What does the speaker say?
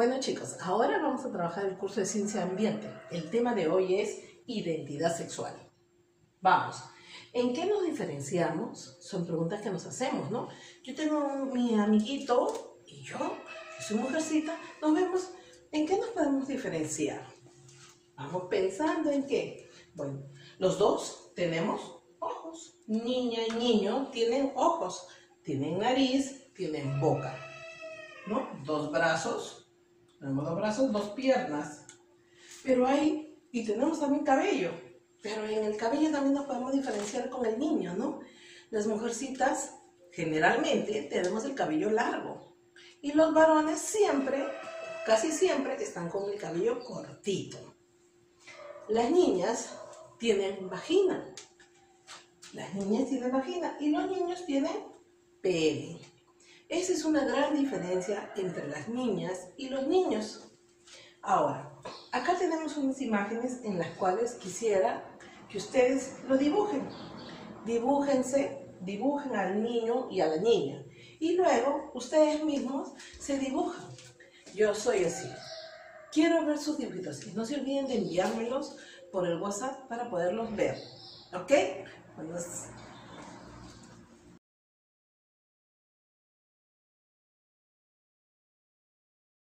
Bueno chicos, ahora vamos a trabajar el curso de Ciencia Ambiente. El tema de hoy es identidad sexual. Vamos, ¿en qué nos diferenciamos? Son preguntas que nos hacemos, ¿no? Yo tengo mi amiguito y yo, que soy mujercita, nos vemos, ¿en qué nos podemos diferenciar? Vamos pensando en qué. Bueno, los dos tenemos ojos. Niña y niño tienen ojos, tienen nariz, tienen boca. ¿No? Dos brazos, tenemos dos brazos, dos piernas. Pero hay, y tenemos también cabello. Pero en el cabello también nos podemos diferenciar con el niño, ¿no? Las mujercitas generalmente tenemos el cabello largo. Y los varones siempre, casi siempre, están con el cabello cortito. Las niñas tienen vagina. Las niñas tienen vagina y los niños tienen pene. Esa es una gran diferencia entre las niñas y los niños. Ahora, acá tenemos unas imágenes en las cuales quisiera que ustedes lo dibujen. Dibújense, dibujen al niño y a la niña. Y luego ustedes mismos se dibujan. Yo soy así. Quiero ver sus dibujitos y no se olviden de enviármelos por el WhatsApp para poderlos ver. ¿Ok?